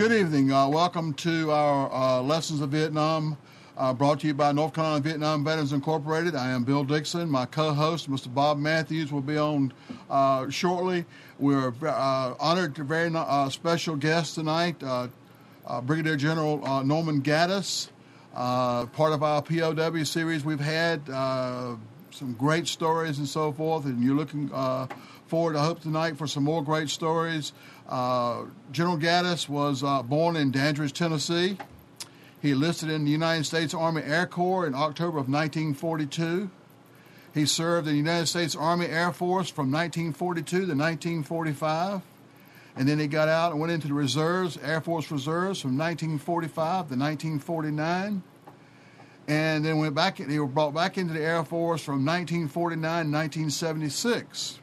Good evening. Uh, welcome to our uh, Lessons of Vietnam, uh, brought to you by North Carolina Vietnam Veterans Incorporated. I am Bill Dixon. My co-host, Mr. Bob Matthews, will be on uh, shortly. We're uh, honored to very uh, special guest tonight, Brigadier General Norman Gaddis. part of our POW series, we've had some great stories and so forth, and you're looking forward, I hope, tonight for some more great stories. Uh, General Gaddis was uh, born in Dandridge, Tennessee. He enlisted in the United States Army Air Corps in October of 1942. He served in the United States Army Air Force from 1942 to 1945. And then he got out and went into the reserves, Air Force Reserves, from 1945 to 1949. And then went back, he was brought back into the Air Force from 1949 to 1976.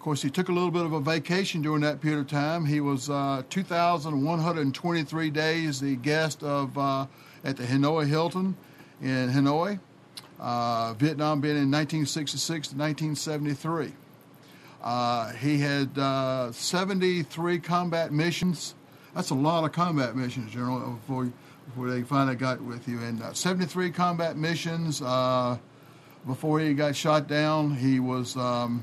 Of course, he took a little bit of a vacation during that period of time. He was uh, 2,123 days the guest of uh, at the Hanoi Hilton in Hanoi, uh, Vietnam being in 1966 to 1973. Uh, he had uh, 73 combat missions. That's a lot of combat missions, General, before, before they finally got with you. And uh, 73 combat missions. before he got shot down, he was. Um,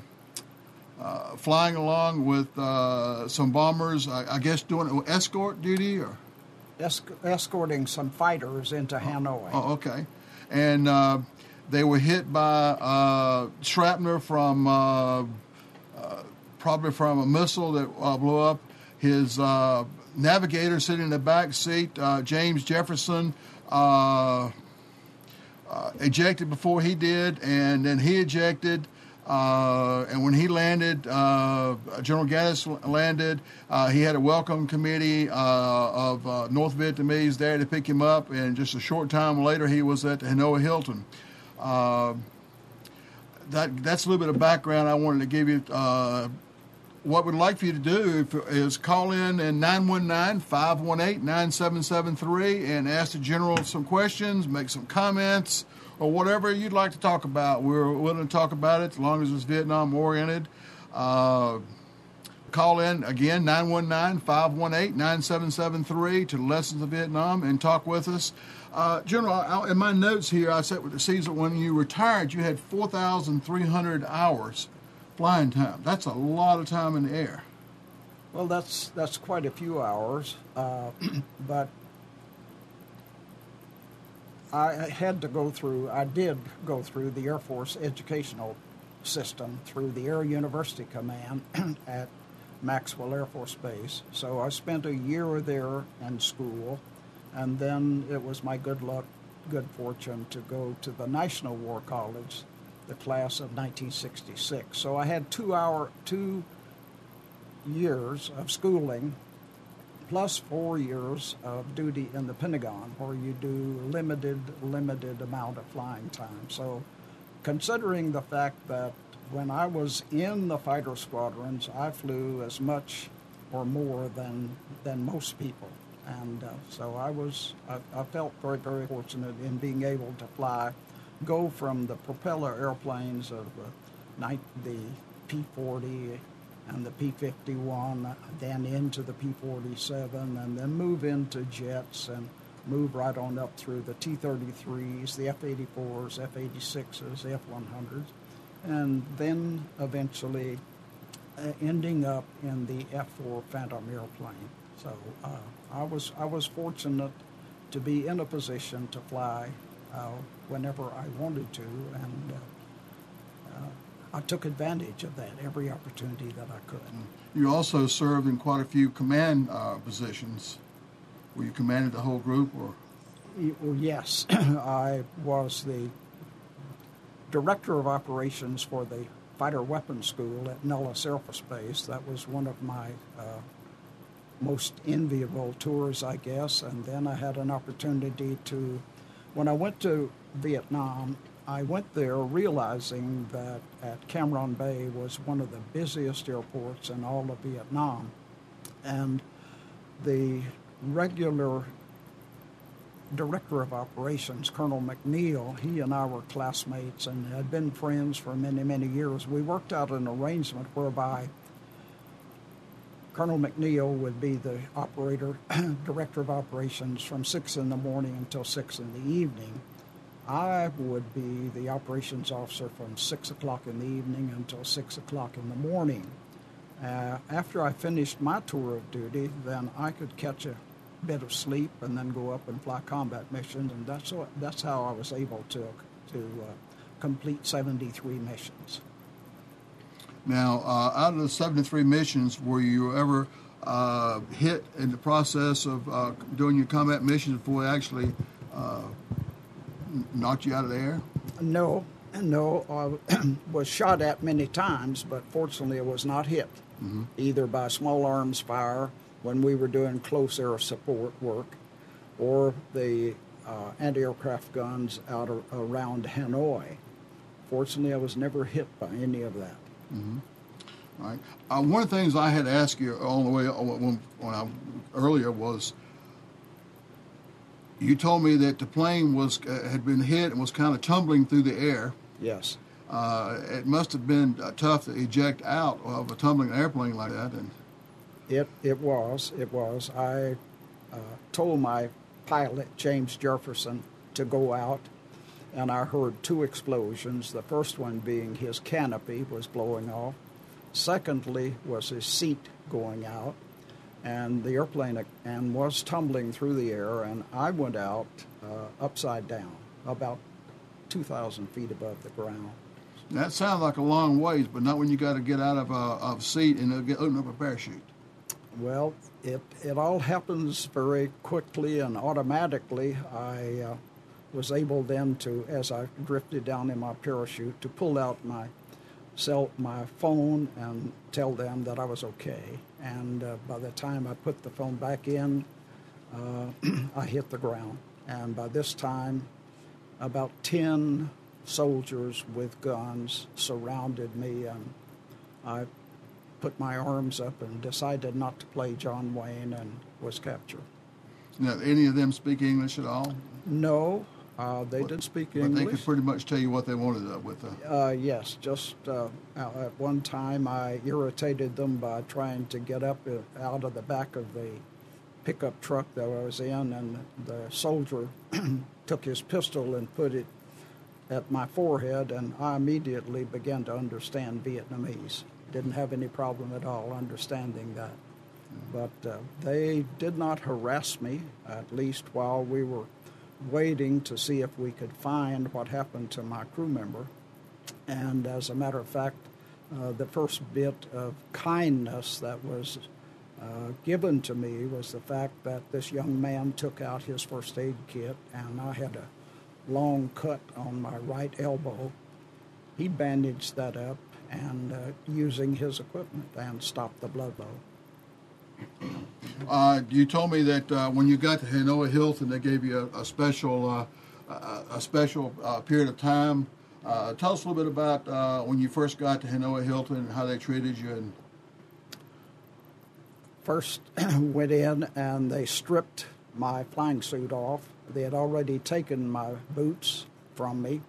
uh, flying along with uh, some bombers, I, I, guess doing escort duty or escorting some fighters into Hanoi. Oh, okay. And uh, they were hit by uh, shrapnel from uh, uh, probably from a missile that blew up. His navigator sitting in the back seat, James Jefferson. ejected before he did, and then he ejected, uh, and when he landed, uh, General Gaddis landed. Uh, he had a welcome committee uh, of uh, North Vietnamese there to pick him up, and just a short time later, he was at the Hanoi Hilton. Uh, that that's a little bit of background I wanted to give you. what we'd like for you to do is call in at 919-518-9773 and ask the general some questions, make some comments or whatever you'd like to talk about. We're willing to talk about it as long as it's Vietnam oriented. Uh, call in again 919-518-9773 to lessons of vietnam and talk with us uh, general I, in my notes here i said with the season when you retired you had 4300 hours flying time that's a lot of time in the air well that's that's quite a few hours uh, but I had to go through, I did go through the Air Force educational system through the Air University Command at Maxwell Air Force Base. So I spent a year there in school, and then it was my good luck, good fortune to go to the National War College, the class of 1966. So I had two hour, two years of schooling plus four years of duty in the Pentagon, where you do limited, limited amount of flying time. So, considering the fact that when I was in the fighter squadrons, I flew as much or more than than most people, and uh, so I was I, I, felt very very fortunate in being able to fly, go from the propeller airplanes of the, the P-40 and the P-51, then into the P-47, and then move into jets and move right on up through the T-33s, the F-84s, F-86s, F-100s, and then eventually uh, ending up in the F-4 Phantom airplane. So uh, I was I was fortunate to be in a position to fly uh, whenever I wanted to, and uh, I took advantage of that every opportunity that I could. You also served in quite a few command uh, positions. Were you commanded the whole group, or? Well, yes, I was the director of operations for the Fighter Weapons School at Nellis Air Force Base. That was one of my uh, most enviable tours, I guess. And then I had an opportunity to, when I went to Vietnam, I went there realizing that at Cam Ranh Bay was one of the busiest airports in all of Vietnam. And the regular director of operations, Colonel McNeil, he and I were classmates and had been friends for many, many years. We worked out an arrangement whereby Colonel McNeil would be the operator, director of operations from 6 in the morning until 6 in the evening. I would be the operations officer from 6 o'clock in the evening until 6 o'clock in the morning. Uh, after I finished my tour of duty, then I could catch a bit of sleep and then go up and fly combat missions, and that's what, that's how I was able to to uh, complete 73 missions. Now, uh, out of the 73 missions, were you ever uh, hit in the process of uh, doing your combat missions before actually uh, knocked you out of the air? No, no. I was shot at many times, but fortunately, I was not hit mm-hmm. either by small arms fire when we were doing close air support work or the uh, anti aircraft guns out of, around Hanoi. Fortunately, I was never hit by any of that. Mm-hmm. Right. Uh, one of the things I had asked you all the way uh, when, when I, earlier was you told me that the plane was uh, had been hit and was kind of tumbling through the air. Yes. Uh, it must have been uh, tough to eject out of a tumbling airplane like that. And it it was it was. I uh, told my pilot James Jefferson to go out, and I heard two explosions. The first one being his canopy was blowing off. Secondly was his seat going out, and the airplane and was tumbling through the air. And I went out uh, upside down, about 2,000 feet above the ground. That sounds like a long ways, but not when you got to get out of a, of a seat and get, open up a parachute. Well, it it all happens very quickly and automatically. I uh, was able then to, as I drifted down in my parachute, to pull out my cell, my phone, and tell them that I was okay. And uh, by the time I put the phone back in, uh, I hit the ground. And by this time, about ten soldiers with guns surrounded me, and I put my arms up and decided not to play John Wayne and was captured. Now, any of them speak English at all? No, uh, they didn't speak English. But they could pretty much tell you what they wanted uh, with. Uh... Uh, yes, just uh, at one time I irritated them by trying to get up uh, out of the back of the pickup truck that I was in, and the soldier took his pistol and put it at my forehead, and I immediately began to understand Vietnamese. Didn't have any problem at all understanding that. But uh, they did not harass me, at least while we were waiting to see if we could find what happened to my crew member. And as a matter of fact, uh, the first bit of kindness that was uh, given to me was the fact that this young man took out his first aid kit, and I had a long cut on my right elbow. He bandaged that up and uh, using his equipment and stopped the blood flow. Uh, you told me that uh, when you got to Hanoi Hilton, they gave you a, a special uh, a special uh, period of time. Uh, tell us a little bit about when you first got to Hanoi Hilton and how they treated you. And first went in and they stripped my flying suit off they had already taken my boots from me.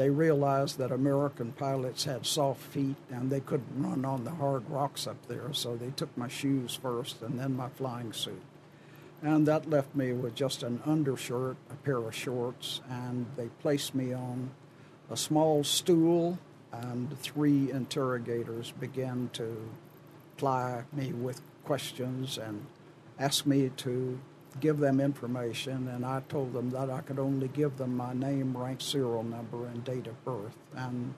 They realized that American pilots had soft feet and they couldn't run on the hard rocks up there, so they took my shoes first and then my flying suit. And that left me with just an undershirt, a pair of shorts, and they placed me on a small stool, and three interrogators began to ply me with questions and ask me to give them information, and I told them that I could only give them my name, rank, serial number, and date of birth. And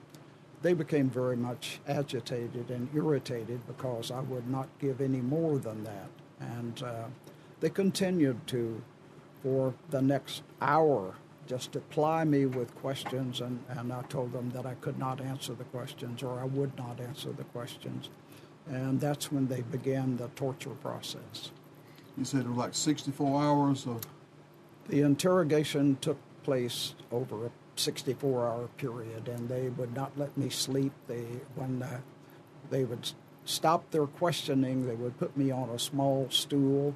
they became very much agitated and irritated because I would not give any more than that. And uh, they continued to, for the next hour, just to me with questions, and, and I told them that I could not answer the questions or I would not answer the questions. And that's when they began the torture process. You said it was like 64 hours of. The interrogation took place over a 64 hour period, and they would not let me sleep. They, when uh, they would stop their questioning, they would put me on a small stool,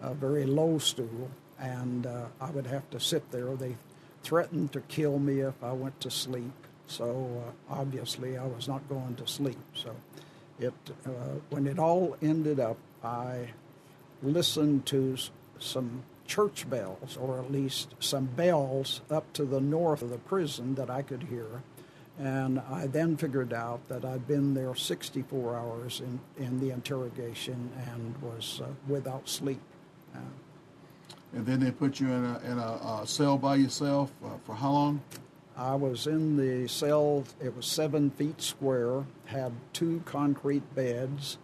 a very low stool, and uh, I would have to sit there. They threatened to kill me if I went to sleep, so uh, obviously I was not going to sleep. So it uh, when it all ended up, I listened to some church bells, or at least some bells up to the north of the prison that I could hear. And I then figured out that I'd been there 64 hours in, in the interrogation and was uh, without sleep. Uh, And then they put you in a, in a uh, cell by yourself uh, for how long? I was in the cell, it was seven feet square, had two concrete beds,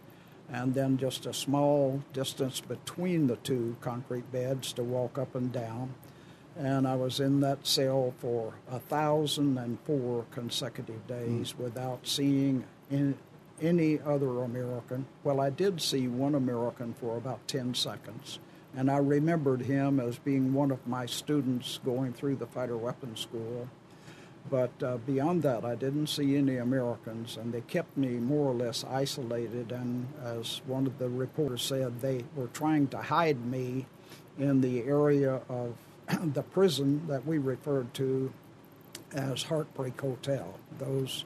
and then just a small distance between the two concrete beds to walk up and down. And I was in that cell for a thousand and four consecutive days hmm. without seeing in, any other American. Well, I did see one American for about 10 seconds, and I remembered him as being one of my students going through the fighter weapons school. But uh, beyond that, I didn't see any Americans, and they kept me more or less isolated. And as one of the reporters said, they were trying to hide me in the area of the prison that we referred to as Heartbreak Hotel. Those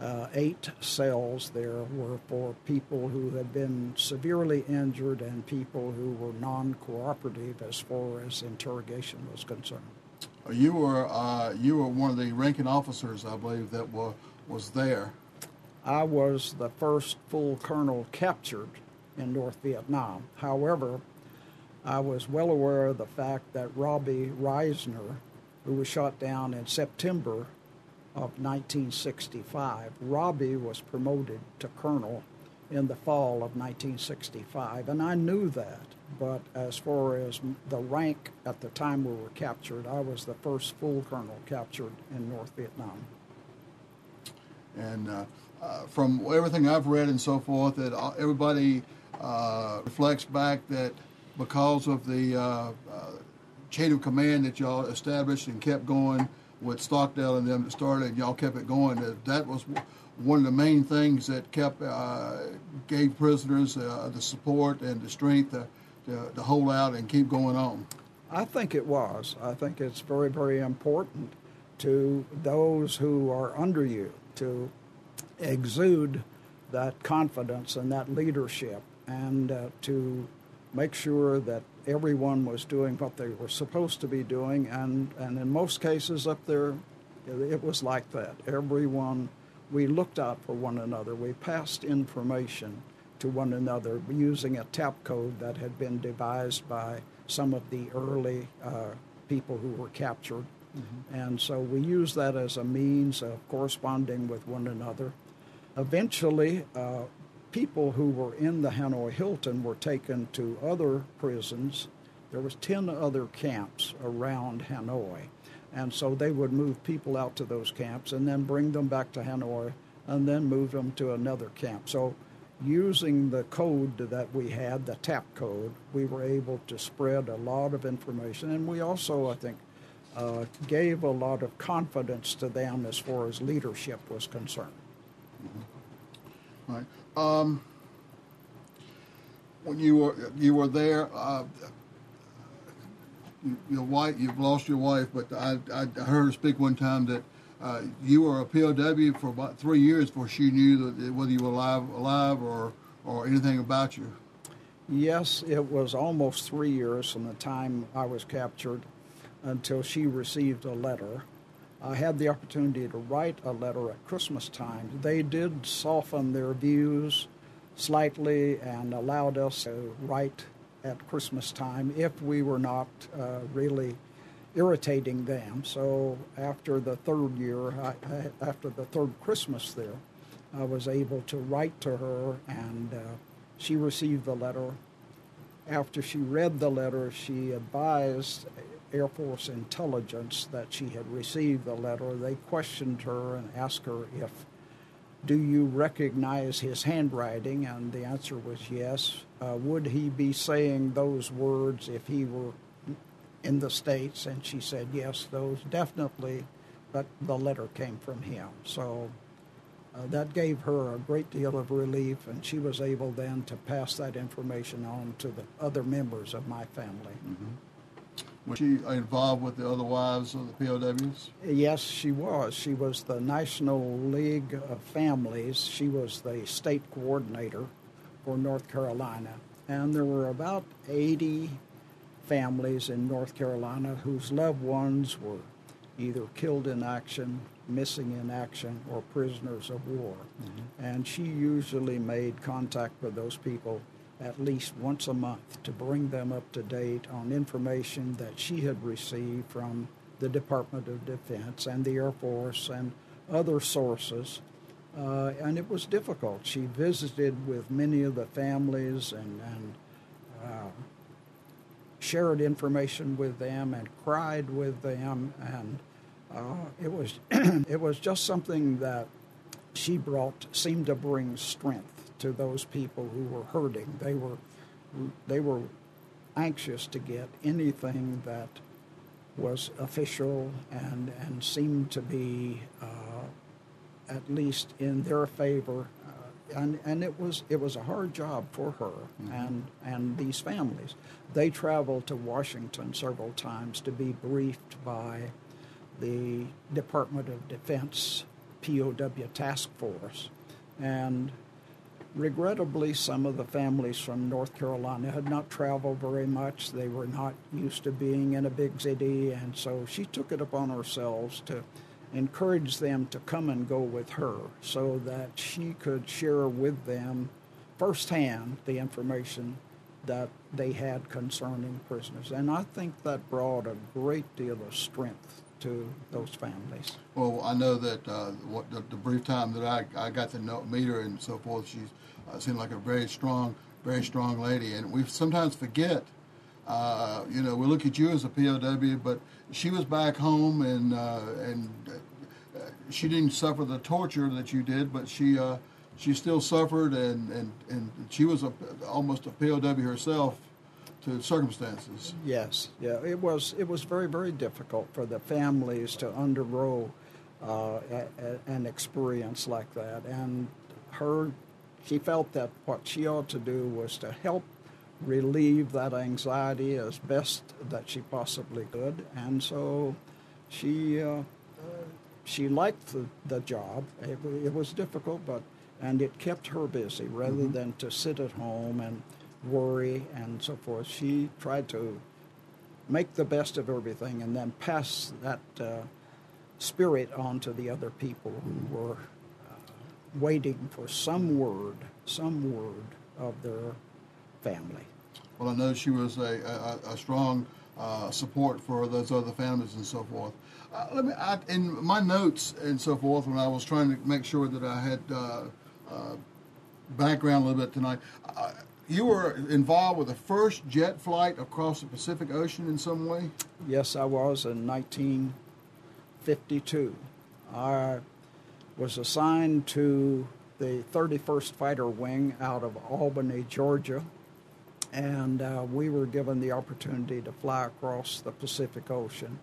uh, eight cells there were for people who had been severely injured and people who were non cooperative as far as interrogation was concerned. You were uh, you were one of the ranking officers, I believe, that wa was there. I was the first full colonel captured in North Vietnam. However, I was well aware of the fact that Robbie Risner, who was shot down in September of 1965, Robbie was promoted to colonel in the fall of 1965, and I knew that. But as far as the rank at the time we were captured, I was the first full colonel captured in North Vietnam. And uh, uh, from everything I've read and so forth, that uh, everybody uh, reflects back that because of the uh, uh, chain of command that y'all established and kept going with Stockdale and them that started, and y'all kept it going, that that was one of the main things that kept uh, gave prisoners uh, the support and the strength to, to, to hold out and keep going on. I think it was. I think it's very, very important to those who are under you to exude that confidence and that leadership and uh, to make sure that everyone was doing what they were supposed to be doing. And, and in most cases up there, it, it was like that. Everyone, we looked out for one another. We passed information to one another using a tap code that had been devised by some of the early uh, people who were captured. And so we used that as a means of corresponding with one another. Eventually, uh, people who were in the Hanoi Hilton were taken to other prisons. There was 10 other camps around Hanoi. And so they would move people out to those camps and then bring them back to Hanoi and then move them to another camp. So using the code that we had, the TAP code, we were able to spread a lot of information. And we also, I think, uh, gave a lot of confidence to them as far as leadership was concerned. Right. Um, when you were you were there, uh, you- your wife you've lost your wife, but I I heard her speak one time that uh, you were a POW for about three years before she knew that whether you were alive alive or or anything about you. Yes, it was almost three years from the time I was captured until she received a letter. I had the opportunity to write a letter at Christmas time. They did soften their views slightly and allowed us to write at Christmas time if we were not uh, really irritating them. So after the third year, I, after the third Christmas there, I was able to write to her, and uh, she received the letter. After she read the letter, she advised Air Force intelligence that she had received the letter. They questioned her and asked her if, do you recognize his handwriting? And the answer was yes. Uh, would he be saying those words if he were in the States? And she said yes, those definitely, but the letter came from him. So uh, that gave her a great deal of relief, and she was able then to pass that information on to the other members of my family. Was she involved with the other wives of the POWs? Yes, she was. She was the National League of Families. She was the state coordinator for North Carolina. And there were about 80 families in North Carolina whose loved ones were either killed in action, missing in action, or prisoners of war. Mm-hmm. And she usually made contact with those people at least once a month to bring them up to date on information that she had received from the Department of Defense and the Air Force and other sources. Uh, and it was difficult. She visited with many of the families and, and uh, shared information with them and cried with them. And uh, it, was, it was just something that she brought, seemed to bring strength to those people who were hurting. They were they were anxious to get anything that was official and and seemed to be uh, at least in their favor. And and it was it was a hard job for her mm-hmm. and and these families. They traveled to Washington several times to be briefed by the Department of Defense POW task force, and Regrettably, some of the families from North Carolina had not traveled very much. They were not used to being in a big city, and so she took it upon herself to encourage them to come and go with her so that she could share with them firsthand the information that they had concerning prisoners. And I think that brought a great deal of strength to those families. Well, I know that uh, what the, the, brief time that I, I got to know, meet her and so forth, she uh, seemed like a very strong, very strong lady. And we sometimes forget, uh, you know, we look at you as a POW, but she was back home and uh, and uh, she didn't suffer the torture that you did, but she uh, she still suffered and, and, and she was a, almost a POW herself to circumstances. Yes, yeah, it was it was very very difficult for the families to undergo uh, an experience like that, and her she felt that what she ought to do was to help relieve that anxiety as best that she possibly could, and so she uh, she liked the, the job. It, it, was difficult, but and it kept her busy rather mm-hmm. than to sit at home and worry and so forth. She tried to make the best of everything and then pass that uh, spirit on to the other people who were uh, waiting for some word, some word of their family. Well, I know she was a, a, a strong uh, support for those other families and so forth. Uh, let me, I, in my notes and so forth, when I was trying to make sure that I had uh, uh, background a little bit tonight, you were involved with the first jet flight across the Pacific Ocean in some way? Yes, I was in 1952. I was assigned to the 31st Fighter Wing out of Albany, Georgia, and uh, we were given the opportunity to fly across the Pacific Ocean.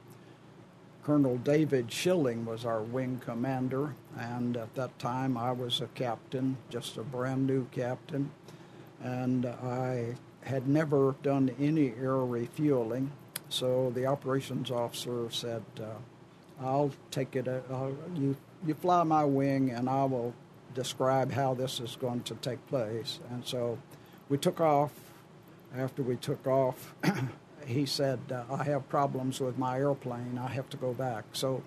Colonel David Schilling was our wing commander, and at that time I was a captain, just a brand new captain and I had never done any air refueling. So the operations officer said, uh, "I'll take it. Uh, you you fly my wing, and I will describe how this is going to take place." And so we took off. After we took off, he said, uh, "I have problems with my airplane. I have to go back." So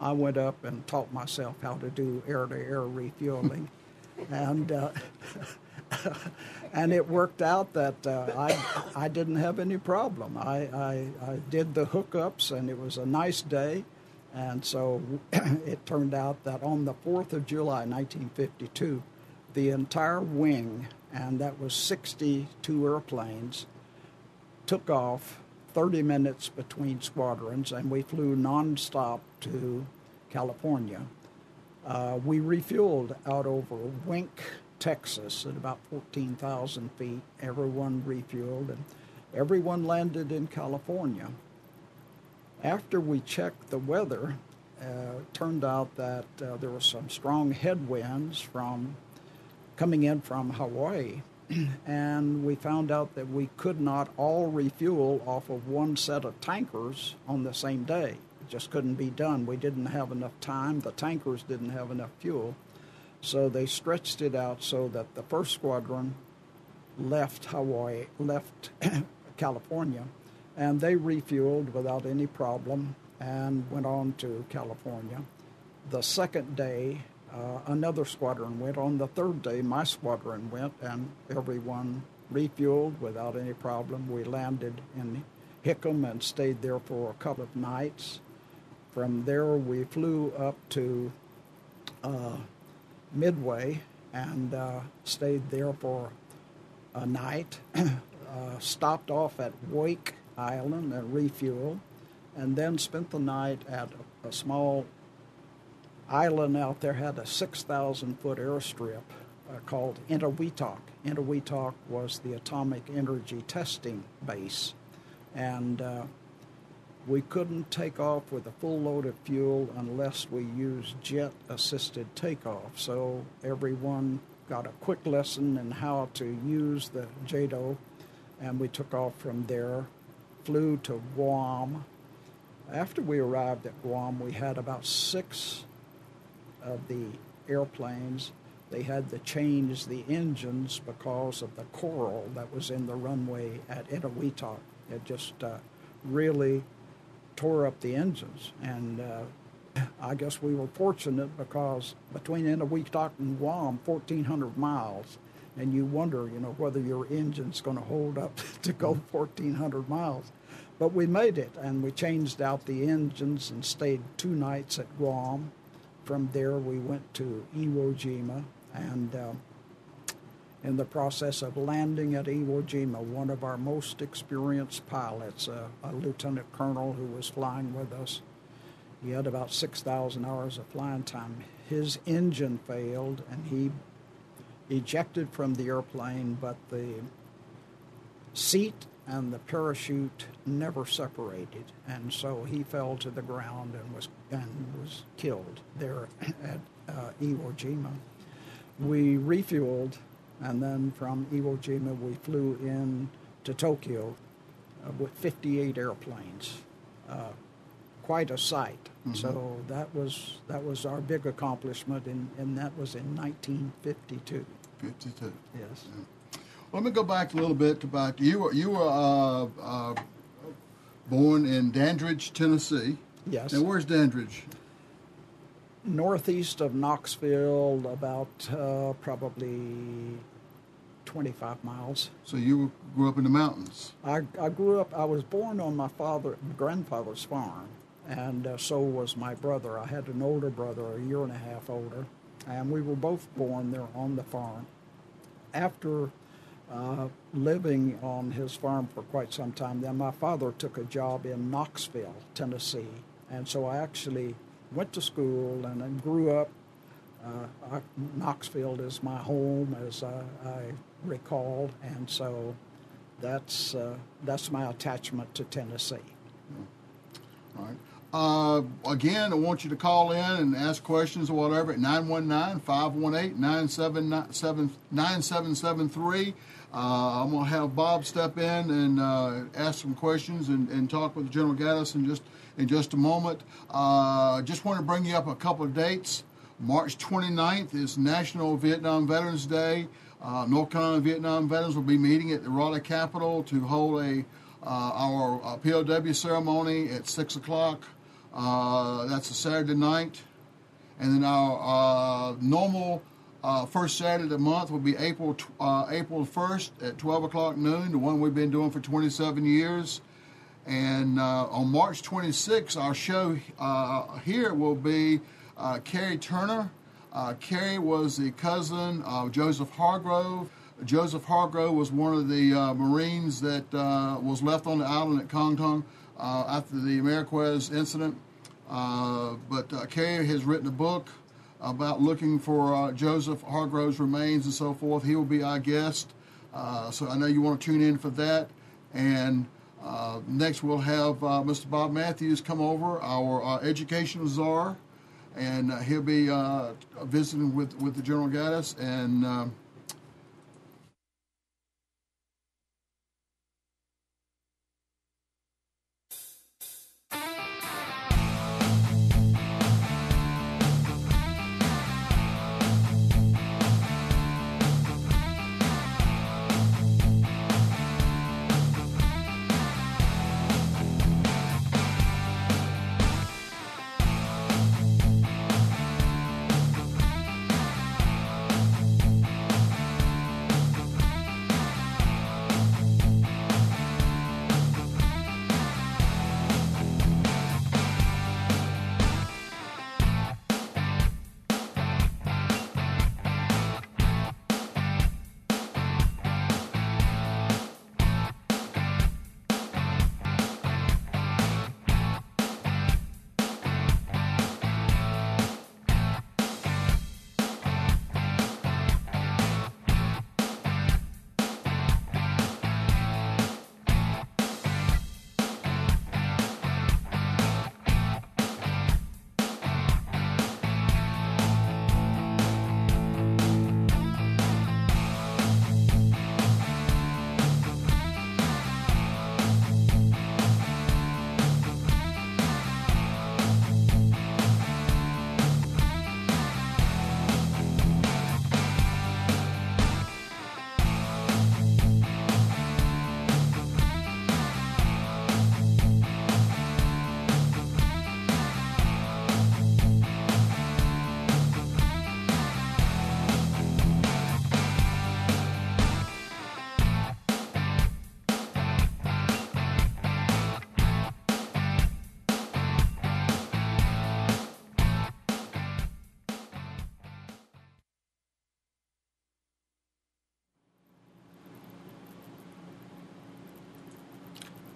I went up and taught myself how to do air-to-air refueling, and. Uh, and it worked out that uh, I, I didn't have any problem. I, I, I, did the hookups, and it was a nice day. And so it turned out that on the 4th of July, 1952, the entire wing, and that was 62 airplanes, took off 30 minutes between squadrons, and we flew nonstop to California. Uh, we refueled out over Wink, Texas at about 14,000 feet. Everyone refueled and everyone landed in California. After we checked the weather, uh, turned out that uh, there were some strong headwinds from coming in from Hawaii, and we found out that we could not all refuel off of one set of tankers on the same day. It just couldn't be done. We didn't have enough time. The tankers didn't have enough fuel. So they stretched it out so that the first squadron left Hawaii, left California, and they refueled without any problem and went on to California. The second day, uh, another squadron went. On the third day, my squadron went, and everyone refueled without any problem. We landed in Hickam and stayed there for a couple of nights. From there, we flew up to uh, Midway and uh, stayed there for a night. uh, stopped off at Wake Island and refueled, and then spent the night at a, a small island out there. Had a 6,000 foot airstrip uh, called Eniwetok. Eniwetok was the atomic energy testing base, and uh, we couldn't take off with a full load of fuel unless we used jet assisted takeoff. So everyone got a quick lesson in how to use the JATO, and we took off from there, flew to Guam. After we arrived at Guam, we had about six of the airplanes. They had to change the engines because of the coral that was in the runway at Eniwetok. It just uh, really tore up the engines. And uh, I guess we were fortunate because between Eniwetok and Guam, 1,400 miles, and you wonder, you know, whether your engine's going to hold up to go 1,400 miles. But we made it, and we changed out the engines and stayed two nights at Guam. From there, we went to Iwo Jima, and uh, in the process of landing at Iwo Jima, one of our most experienced pilots, uh, a lieutenant colonel who was flying with us, he had about 6,000 hours of flying time. His engine failed and he ejected from the airplane, but the seat and the parachute never separated, and so he fell to the ground and was and was killed there at uh, Iwo Jima. We refueled and then from Iwo Jima, we flew in to Tokyo uh, with 58 airplanes. Uh, quite a sight. Mm-hmm. So that was that was our big accomplishment, and, and that was in 1952. 52. Yes. Yeah. Let me go back a little bit about you. Were, you were uh, uh, born in Dandridge, Tennessee. Yes. Now, where's Dandridge? Northeast of Knoxville, about uh, probably 25 miles. So you grew up in the mountains? I, I grew up, I was born on my father, grandfather's farm, and uh, so was my brother. I had an older brother, a year and a half older, and we were both born there on the farm. After uh, living on his farm for quite some time, then my father took a job in Knoxville, Tennessee, and so I actually went to school and then grew up uh, I, Knoxville is my home, as I, I recall, and so that's uh, that's my attachment to Tennessee. All right. Uh, again, I want you to call in and ask questions or whatever at 919-518-9773. Uh, I'm going to have Bob step in and uh, ask some questions and, and talk with General Gaddis in just in just a moment. Uh, just want to bring you up a couple of dates. March 29th is National Vietnam Veterans Day. Uh, North Carolina Vietnam veterans will be meeting at the Raleigh Capitol to hold a uh, our uh, POW ceremony at six o'clock. That's a Saturday night, and then our normal uh, first Saturday of the month will be April April first at twelve o'clock noon. The one we've been doing for twenty seven years. And on March 26th, our show here will be uh, Carrie Turner. Uh, Carrie was the cousin of Joseph Hargrove. Joseph Hargrove was one of the uh, Marines that uh, was left on the island at Koh Tang uh, after the Mayaguez incident. Uh, but Carrie has written a book about looking for uh, Joseph Hargrove's remains and so forth. He will be our guest. Uh, so I know you want to tune in for that. And uh, next we'll have Mr. Bob Matthews come over, our educational czar and uh, he'll be uh, visiting with, with the General Gaddis. And um,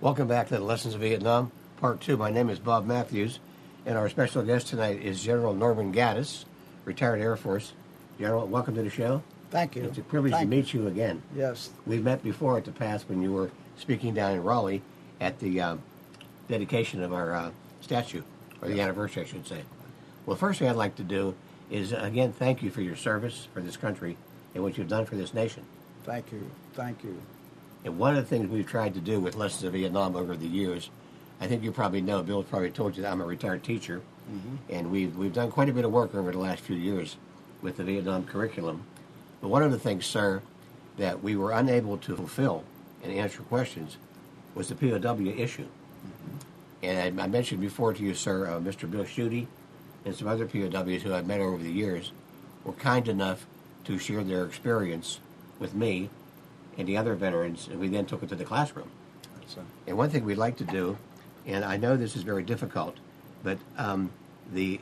Welcome back to the Lessons of Vietnam, Part 2. My name is Bob Matthews, and our special guest tonight is General Norman Gaddis, retired Air Force. General, welcome to the show. Thank you. It's a privilege Thank to meet you again. Yes. We've met before at the past when you were speaking down in Raleigh at the um, dedication of our uh, statue, or the anniversary, I should say. Well, first thing I'd like to do is, again, thank you for your service for this country and what you've done for this nation. Thank you. Thank you. And one of the things we've tried to do with Lessons of Vietnam over the years, I think you probably know, Bill probably told you that I'm a retired teacher, and we've, we've done quite a bit of work over the last few years with the Vietnam curriculum. But one of the things, sir, that we were unable to fulfill and answer questions was the POW issue. And I, I mentioned before to you, sir, uh, Mr. Bill Schutte and some other POWs who I've met over the years were kind enough to share their experience with me and the other veterans, and we then took it to the classroom. And one thing we'd like to do, and I know this is very difficult, but um, the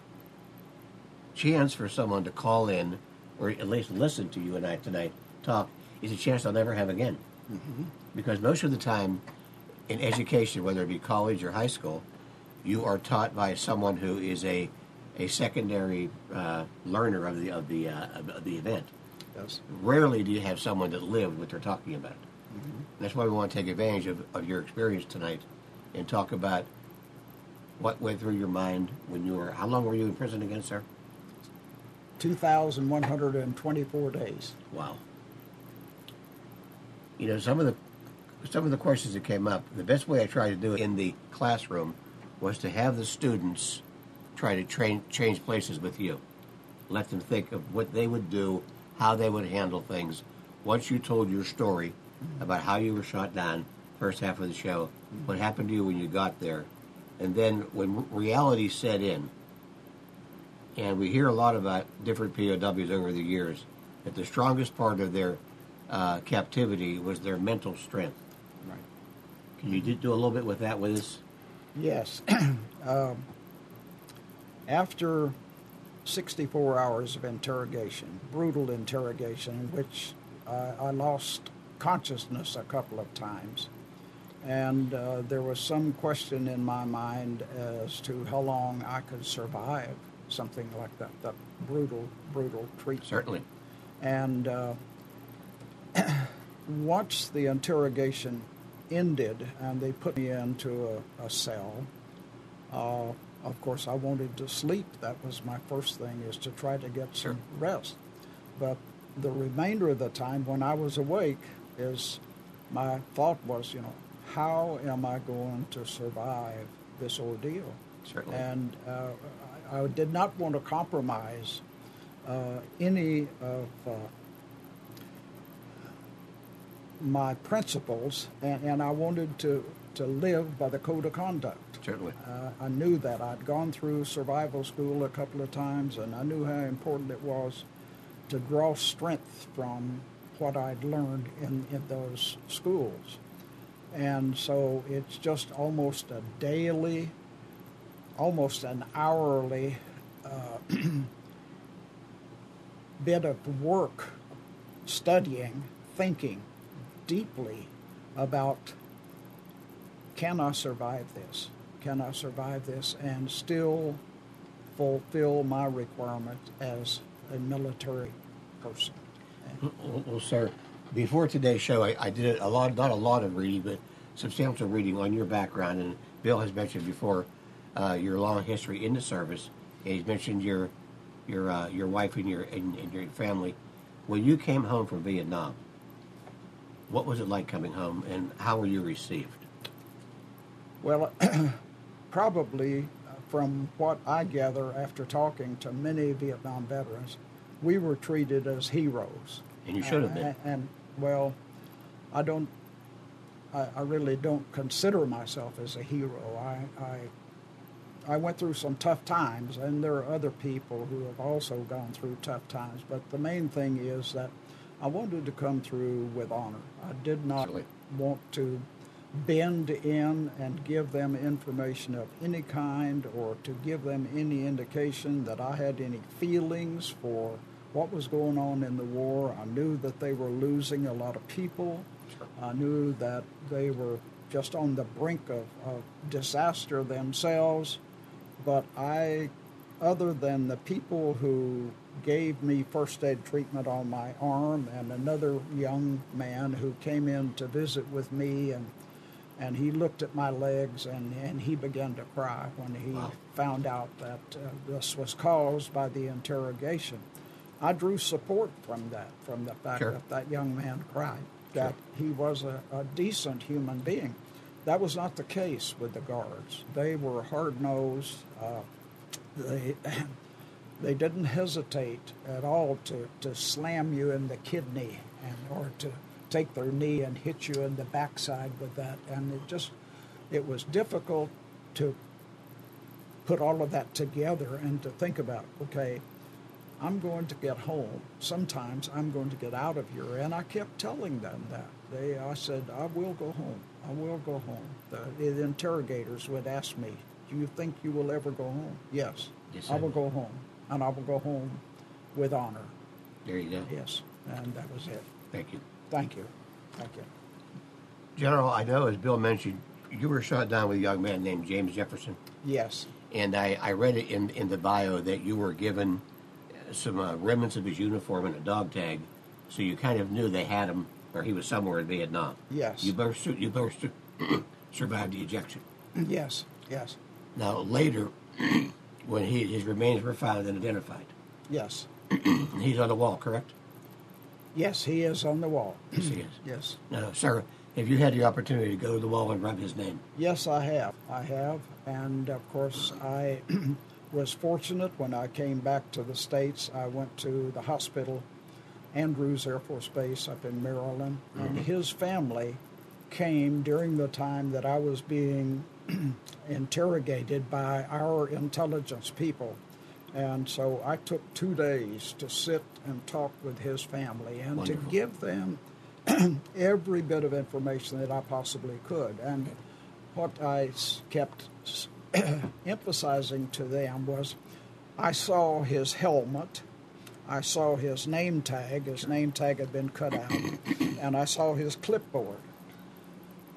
chance for someone to call in or at least listen to you and I tonight talk is a chance I'll never have again. Because most of the time in education, whether it be college or high school, you are taught by someone who is a, a secondary uh, learner of the, of, the, uh, of the event yes. rarely do you have someone that lived what they're talking about. Mm-hmm. That's why we want to take advantage of, of your experience tonight and talk about what went through your mind when you were. How long were you in prison again, sir? 2,124 days. Wow. You know, some of the some of the questions that came up, the best way I tried to do it in the classroom was to have the students try to train, change places with you. Let them think of what they would do, how they would handle things. Once you told your story about how you were shot down, first half of the show, what happened to you when you got there, and then when reality set in, and we hear a lot about different POWs over the years, that the strongest part of their uh, captivity was their mental strength. Right. Can you do do a little bit with that with us? Yes. um, after 64 hours of interrogation, brutal interrogation, in which uh, I lost consciousness a couple of times, and uh, there was some question in my mind as to how long I could survive something like that, that brutal, brutal treatment. Certainly. And uh, once the interrogation ended and they put me into a, a cell, uh, of course, I wanted to sleep. That was my first thing, is to try to get some rest. But the remainder of the time when I was awake is my thought was, you know, how am I going to survive this ordeal? Certainly. And uh, I, I did not want to compromise uh, any of uh, my principles, and, and I wanted to, to live by the code of conduct. Certainly. Uh, I knew that. I'd gone through survival school a couple of times, and I knew how important it was to draw strength from what I'd learned in, in those schools. And so it's just almost a daily, almost an hourly uh, bit of work studying, thinking deeply about can I survive this? Can I survive this and still fulfill my requirement as a military person? Well, well, sir, before today's show, I, I did a lot, not a lot of reading, but substantial reading on your background. And Bill has mentioned before uh, your long history in the service. And he's mentioned your your uh, your wife and your and, and your family. When you came home from Vietnam, what was it like coming home, and how were you received? Well, probably uh, from what I gather after talking to many Vietnam veterans, we were treated as heroes. And you should have been. And, and, well, I don't, I, I really don't consider myself as a hero. I, I, I went through some tough times, and there are other people who have also gone through tough times. But the main thing is that I wanted to come through with honor. I did not Certainly. want to bend in and give them information of any kind or to give them any indication that I had any feelings for what was going on in the war. I knew that they were losing a lot of people. I knew that they were just on the brink of, of disaster themselves. But I, other than the people who gave me first aid treatment on my arm and another young man who came in to visit with me and and he looked at my legs and, and he began to cry when he Wow. found out that uh, this was caused by the interrogation. I drew support from that, from the fact Sure. that that young man cried, that he was a, a decent human being. That was not the case with the guards. They were hard nosed. Uh, they, they didn't hesitate at all to, to slam you in the kidney and or to take their knee and hit you in the backside with that. And it just, it was difficult to put all of that together and to think about, okay, I'm going to get home. Sometimes I'm going to get out of here. And I kept telling them that. They, I said, I will go home. I will go home. The, the interrogators would ask me, Do you think you will ever go home? Yes. Yes, I will. go home. And I will go home with honor. There you go. Yes. And that was it. Thank you. Thank you. Thank you. General, I know, as Bill mentioned, you were shot down with a young man named James Jefferson. Yes. And I, I read it in, in the bio that you were given uh, some uh, remnants of his uniform and a dog tag, so you kind of knew they had him, or he was somewhere in Vietnam. Yes. You both, su- you both survived the ejection. Yes. Yes. Now, later, when he, his remains were found and identified, Yes. he's on the wall, correct? Yes, he is on the wall. Yes, he is. Yes. Now, sir, have you had the opportunity to go to the wall and rub his name? Yes, I have. I have. And of course, I was fortunate when I came back to the States. I went to the hospital, Andrews Air Force Base up in Maryland, and mm-hmm. his family came during the time that I was being interrogated by our intelligence people. And so I took two days to sit and talk with his family and Wonderful. to give them every bit of information that I possibly could. And what I kept emphasizing to them was I saw his helmet, I saw his name tag, his name tag had been cut out, and I saw his clipboard.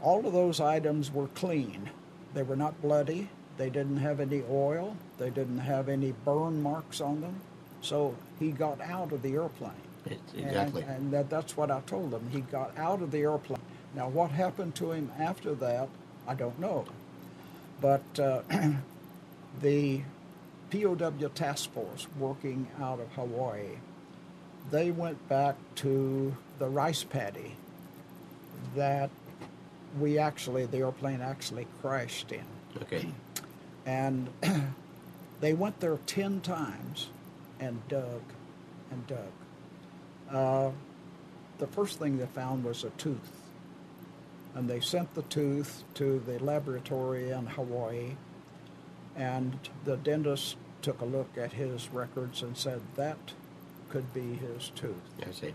All of those items were clean. They were not bloody. They didn't have any oil. They didn't have any burn marks on them. So he got out of the airplane. It's, And- exactly. And, that, that's what I told him. He got out of the airplane. Now, what happened to him after that, I don't know. But uh, the POW task force working out of Hawaii, they went back to the rice paddy that we actually, the airplane actually crashed in okay. and they went there 10 times and dug and dug. Uh, the first thing they found was a tooth. And they sent the tooth to the laboratory in Hawaii, and the dentist took a look at his records and said that could be his tooth. I see.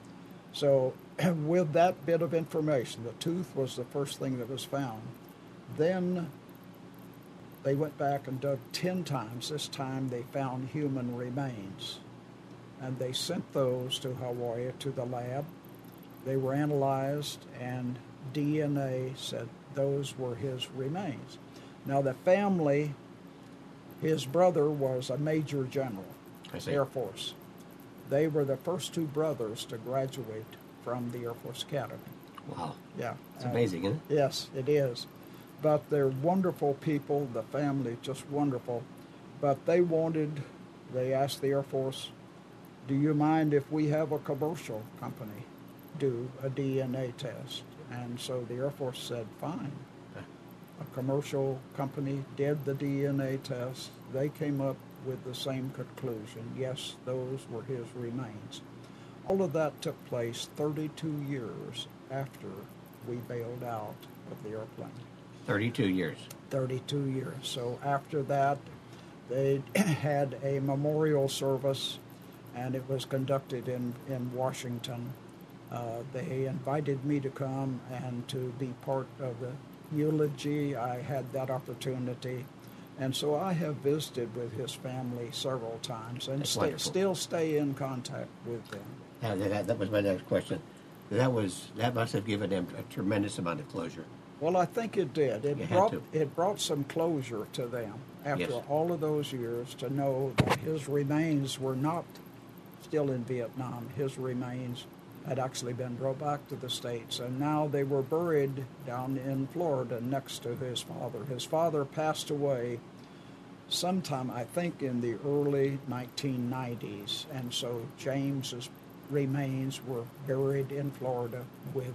So, with that bit of information, the tooth was the first thing that was found. Then they went back and dug 10 times. This time they found human remains. And they sent those to Hawaii to the lab. They were analyzed, and DNA said those were his remains. Now, the family, his brother was a major general. Air Force. They were the first two brothers to graduate from the Air Force Academy. Wow. Yeah. It's Uh, amazing, isn't it? Yes, it is. But they're wonderful people. The family just wonderful. But they wanted, they asked the Air Force, do you mind if we have a commercial company do a DNA test? And so the Air Force said, fine. A commercial company did the DNA test. They came up with the same conclusion. Yes, those were his remains. All of that took place 32 years after we bailed out of the airplane. 32 years. 32 years. So after that, they had a memorial service, and it was conducted in, in Washington. Uh, they invited me to come and to be part of the eulogy. I had that opportunity. And so I have visited with his family several times and still stay in contact with them. Now, that, that was my next question. That was that must have given them a tremendous amount of closure. Well, I think it did. It You brought it brought some closure to them after Yes. all of those years to know that his remains were not still in Vietnam. His remains had actually been brought back to the states, and now they were buried down in Florida next to his father. His father passed away sometime, I think, in the early 1990s, and so James's remains were buried in Florida with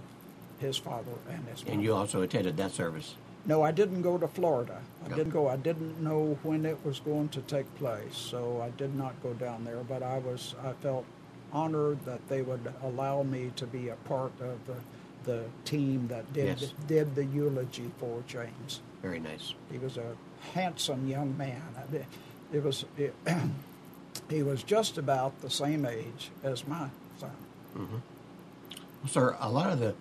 his father and his mother. And you also attended that service. No, I didn't go to Florida. I No. didn't go. I didn't know when it was going to take place, so I did not go down there. But I was. I felt honored that they would allow me to be a part of the, the team that did Yes. did the eulogy for James. Very nice. He was a handsome young man. It was. It, he was just about the same age as my son. Mm-hmm. Sir, a lot of the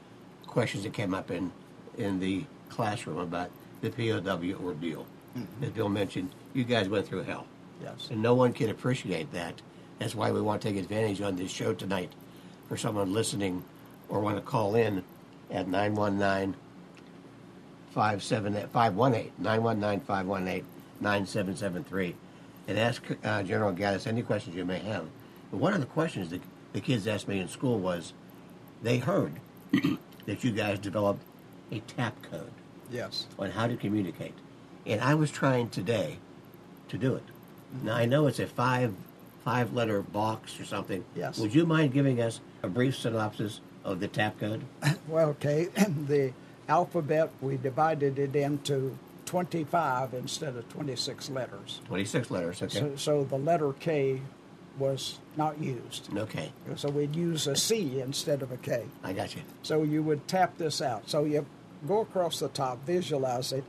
questions that came up in in the classroom about the POW ordeal, as Bill mentioned, you guys went through hell. Yes. And no one can appreciate that. That's why we want to take advantage on this show tonight for someone listening or want to call in at 919 518 919 518 9773 and ask uh, General Gaddis any questions you may have. But one of the questions that the kids asked me in school was they heard that you guys developed a tap code Yes. on how to communicate. And I was trying today to do it. Now I know it's a five five letter box or something. Yes. Would you mind giving us a brief synopsis of the tap code? Well, okay, the alphabet, we divided it into 25 instead of 26 letters. Twenty six letters, okay. So, so the letter K was not used. okay. So we'd use a C instead of a K. I got you. So you would tap this out. So you go across the top, visualize it,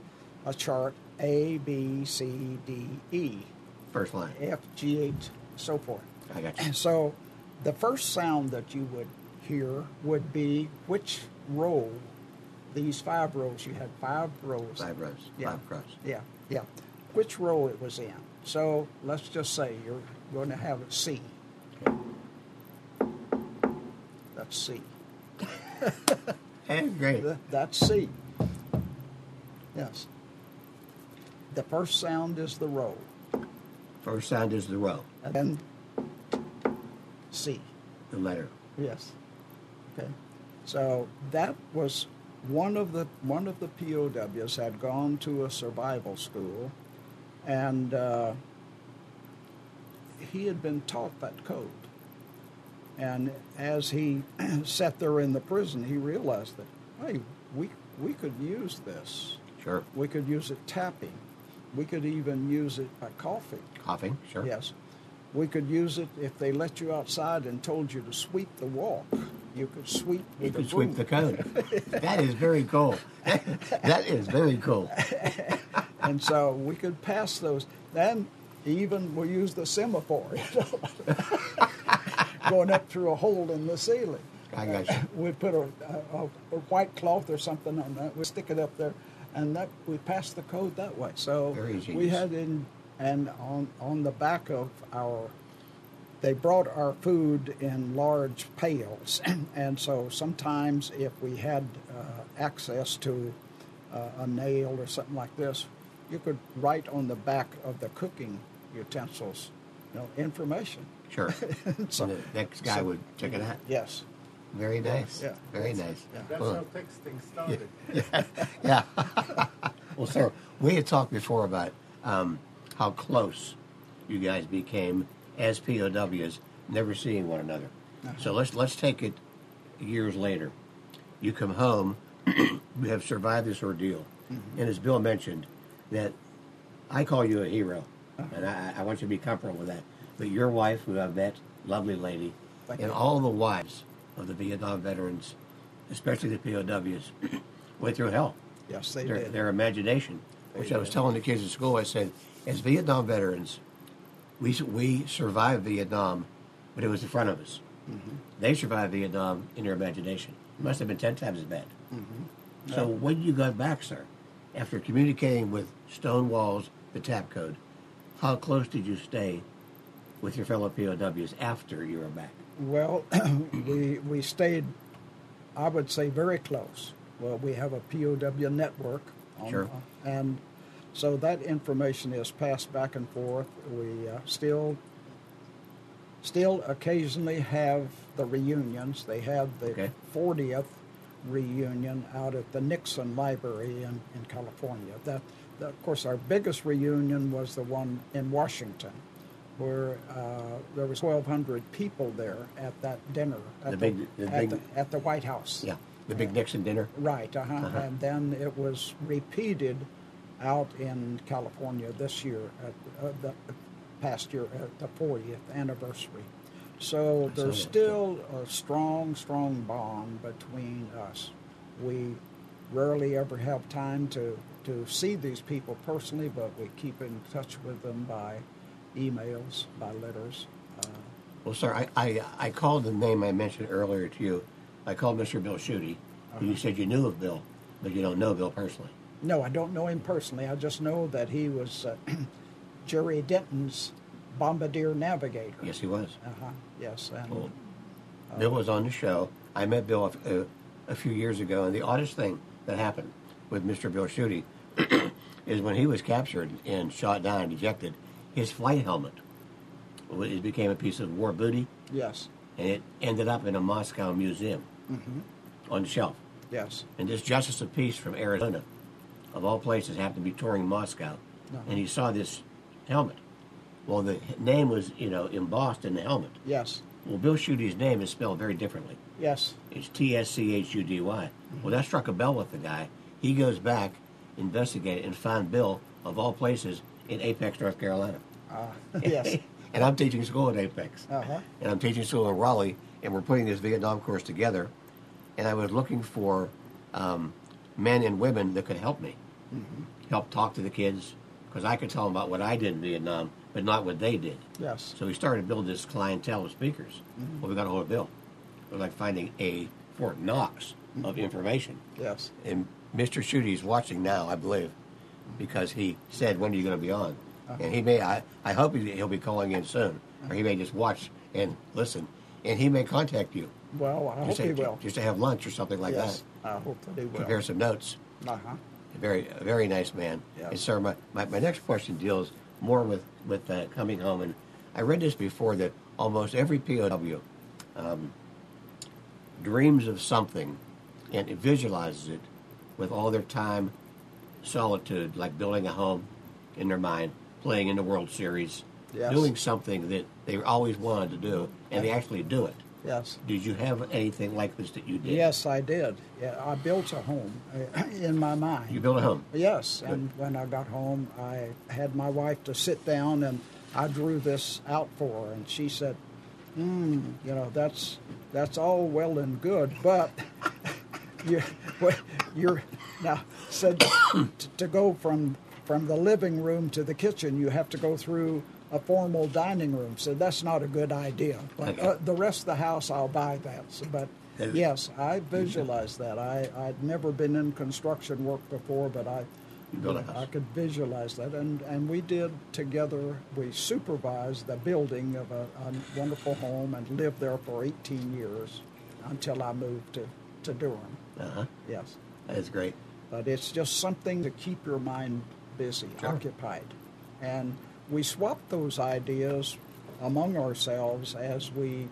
a chart A, B, C, D, E, First line. F, G, H, so forth. I got you. So the first sound that you would hear would be which row, these five rows, you had five rows. Five rows. Yeah. Five cross. Yeah, yeah. Which row it was in. So let's just say you're going to have it C. That's C. Hey, great. That's C. Yes. The first sound is the row, First sound is the row, and then C. the letter. Yes. Okay. So that was one of the one of the POWs had gone to a survival school, and uh, he had been taught that code. And as he sat there in the prison, he realized that hey, we we could use this. Sure. We could use it tapping. We could even use it by coughing. Coughing. Sure. Yes. We could use it if they let you outside and told you to sweep the walk. You could sweep You can sweep the code. that is very cool. that is very cool. and so we could pass those. Then even we use the semaphore, you know, going up through a hole in the ceiling. I got you. We put a, a, a white cloth or something on that. We stick it up there, and that we pass the code that way. So Very we had in and on on the back of our. They brought our food in large pails, and so sometimes if we had uh, access to uh, a nail or something like this, you could write on the back of the cooking utensils, you know, information. Sure. So- and the next guy so- would check it out. Yes. Very nice. Yeah. Very nice. That's Well, how texting started. yeah. yeah. well, sir, we had talked before about um, how close you guys became as POWs, never seeing one another. So let's let's take it years later. You come home, you have survived this ordeal, and as Bill mentioned, that I call you a hero, and I, I want you to be comfortable with that. But your wife, who I've met, lovely lady, and all the wives of the Vietnam veterans, especially the POWs, went through hell Yes, they their, did. their imagination. Which I was telling the kids at school, I said, as Vietnam veterans, we we survived Vietnam, but it was in front of us. Mm-hmm. They survived Vietnam in their imagination. It must have been ten times as bad. Mm-hmm. So when you got back, sir, after communicating with stone walls, the tap code, how close did you stay with your fellow POWs after you were back? Well, we we stayed, I would say, very close. well, we have a POW network. On, Sure. uh, and so that information is passed back and forth. We uh, still still occasionally have the reunions. They had the Okay. 40th reunion out at the Nixon Library in, in California. That, of course, our biggest reunion was the one in Washington, where uh, there was 1,200 people there at that dinner at The big- the at, big- the, at the White House. Yeah, the big Nixon dinner. Right, uh-huh. Uh-huh. and then it was repeated out in California this year, at uh, the past year, at the 40th anniversary. So I there's still a strong, strong bond between us. We rarely ever have time to, to see these people personally, but we keep in touch with them by emails, by letters. Uh, Well, sir, I, I, I called the name I mentioned earlier to you. I called Mr. Bill Tschudy. You said you knew of Bill, but you don't know Bill personally. No, I don't know him personally. I just know that he was uh, Jerry Denton's bombardier navigator. Yes, he was. Uh-huh. Yes, and Well, Bill was on the show. I met Bill a, a, a few years ago, and the oddest thing that happened with Mr. Bill Tschudy is when he was captured and shot down and ejected, his flight helmet it became a piece of war booty, yes, and it ended up in a Moscow museum on the shelf. yes, And this justice of peace from Arizona, of all places, happened to be touring Moscow, Uh-huh. and he saw this helmet. Well, the name was, you know, embossed in the helmet. yes, Well, Bill Tschudy's name is spelled very differently. yes, It's T S C H U D Y. Well, that struck a bell with the guy. He goes back, investigated, and found Bill, of all places, in Apex, North Carolina. uh, yes, and I'm teaching school at Apex. uh-huh. And I'm teaching school in Raleigh, and we're putting this Vietnam course together. And I was looking for um, men and women that could help me, help talk to the kids, because I could tell them about what I did in Vietnam, but not what they did. yes, So we started to build this clientele of speakers. Well, we got a hold of Bill. It was like finding a Fort Knox of information. yes, And Mr. Tschudy's watching now, I believe, because he said, "When are you going to be on?" And he may, I, I hope he, he'll be calling in soon, or he may just watch and listen, and he may contact you. Well, I hope just he will. Just to have lunch or something like yes, I hope that he will. Compare some notes. Uh-huh. A very, very nice man. Yes. And sir, my, my, my next question deals more with with uh, coming home, and I read this before that almost every POW um, dreams of something and it visualizes it with all their time, solitude, like building a home in their mind, playing in the World Series, Yes. doing something that they always wanted to do, and they actually do it. Yes. Did you have anything like this that you did? Yes, I did. Yeah, I built a home uh, in my mind. You built a home. Yes, and when I got home, I had my wife to sit down and I drew this out for her, and she said, "Hmm, you know, that's that's all well and good, but you, well, you're now said to, to go from from the living room to the kitchen, you have to go through." A formal dining room, so that's not a good idea. But Okay. uh, the rest of the house, I'll buy that. So, but yes, I visualize that. I I'd never been in construction work before, but I You built a I could visualize that, and, and we did together. We supervised the building of a, a wonderful home and lived there for 18 years until I moved to, to Durham. Uh huh. Yes, That's great. but it's just something to keep your mind busy, Sure. occupied, and we swapped those ideas among ourselves as we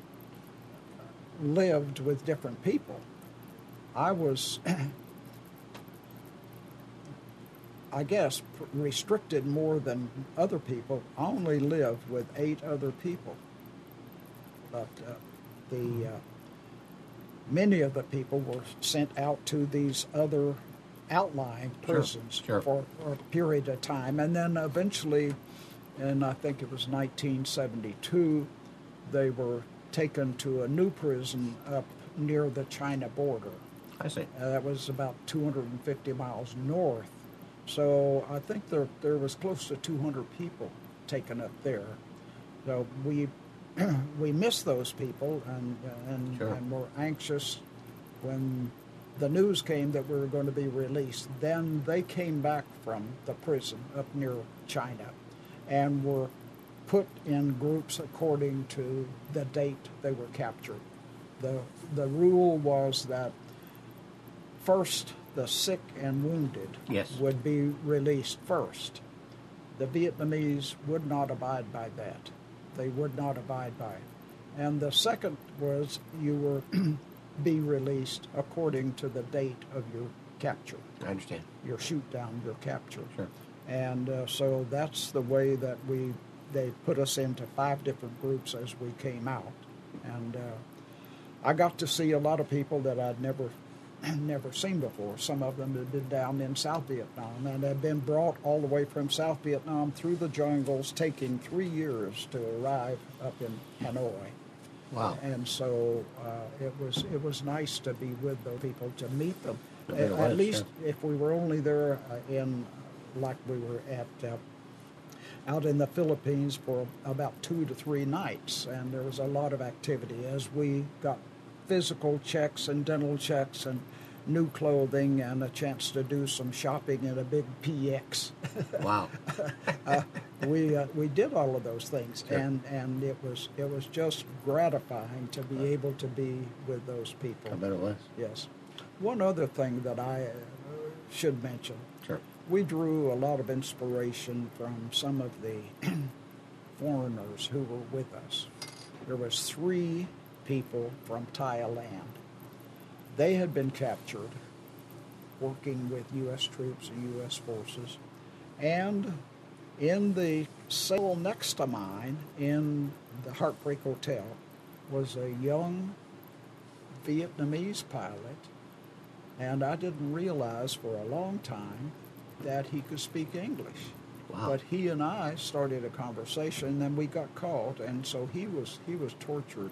lived with different people. I was I guess, restricted more than other people. I only lived with eight other people. But uh, the uh, many of the people were sent out to these other outlying prisons sure. for, for a period of time, and then eventually, in I think it was 1972, they were taken to a new prison up near the China border. I see. Uh, that was about 250 miles north. So I think there there was close to 200 people taken up there. So we we missed those people and uh, and, Sure. and were anxious when the news came that we were going to be released. Then they came back from the prison up near China and were put in groups according to the date they were captured. The the rule was that first the sick and wounded Yes. would be released first. The Vietnamese would not abide by that. They would not abide by it. And the second was you were be released according to the date of your capture, I understand. your shoot down, your capture. Sure. And uh, so that's the way that we they put us into five different groups as we came out. And uh, I got to see a lot of people that I'd never never seen before. Some of them had been down in South Vietnam and had been brought all the way from South Vietnam through the jungles, taking three years to arrive up in Hanoi. Wow. And so uh, it was it was nice to be with those people to meet them. At, at least yeah. if we were only there uh, in like we were at uh, out in the Philippines for about two to three nights, and there was a lot of activity as we got physical checks and dental checks and new clothing and a chance to do some shopping in a big PX. Wow. we uh, we did all of those things, Sure. and and it was it was just gratifying to be able to be with those people. I bet it was. Yes. One other thing that I uh, should mention: Sure. we drew a lot of inspiration from some of the foreigners who were with us. There was three people from Thailand. They had been captured working with U.S. troops and U.S. forces, and in the cell next to mine in the Heartbreak Hotel was a young Vietnamese pilot, and I didn't realize for a long time that he could speak English. Wow. But he and I started a conversation, and then we got caught, and so he was he was tortured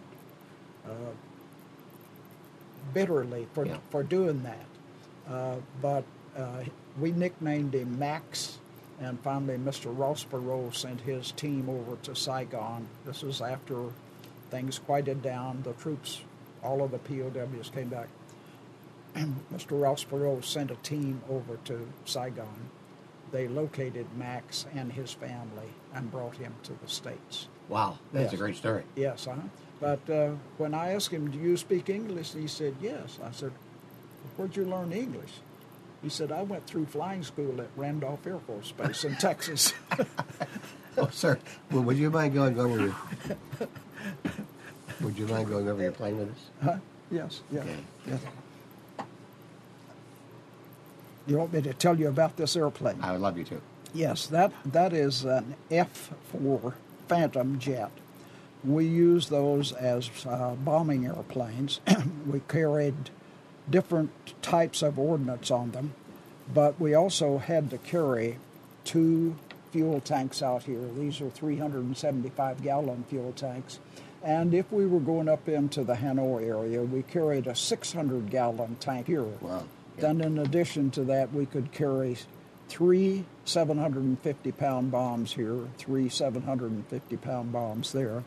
bitterly for Yeah. for doing that. Uh, but uh, we nicknamed him Max, and finally Mr. Ross Perot sent his team over to Saigon. This was after things quieted down. The troops, all of the POWs came back. Mr. Ross Perot sent a team over to Saigon. They located Max and his family and brought him to the States. Wow. That's a great story. Yes, uh But uh, when I asked him, "Do you speak English?" he said, "Yes." I said, "Where'd you learn English?" He said, "I went through flying school at Randolph Air Force Base in Texas." Oh, sir. Well, would you mind going over your? would you mind going over your plane with us? huh? Yes, yes, Okay. yes. You want me to tell you about this airplane? I would love you to. Yes, that that is an F-4 Phantom jet. We used those as uh, bombing airplanes. we carried different types of ordnance on them, but we also had to carry two fuel tanks out here. These are 375 gallon fuel tanks. And if we were going up into the Hanoi area, we carried a 600 gallon tank here. Wow. Then, in addition to that, we could carry three 750 pound bombs here, three 750 pound bombs there.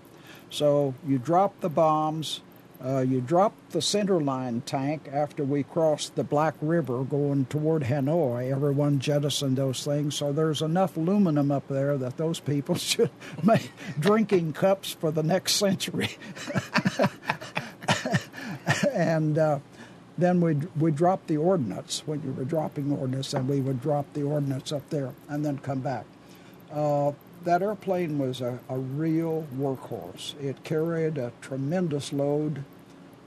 So you drop the bombs, uh, you drop the centerline tank after we crossed the Black River going toward Hanoi. Everyone jettisoned those things, so there's enough aluminum up there that those people should make drinking cups for the next century. and uh, then we'd, we'd drop the ordnance when you were dropping ordnance, and we would drop the ordnance up there and then come back. Uh, that airplane was a, a real workhorse. It carried a tremendous load.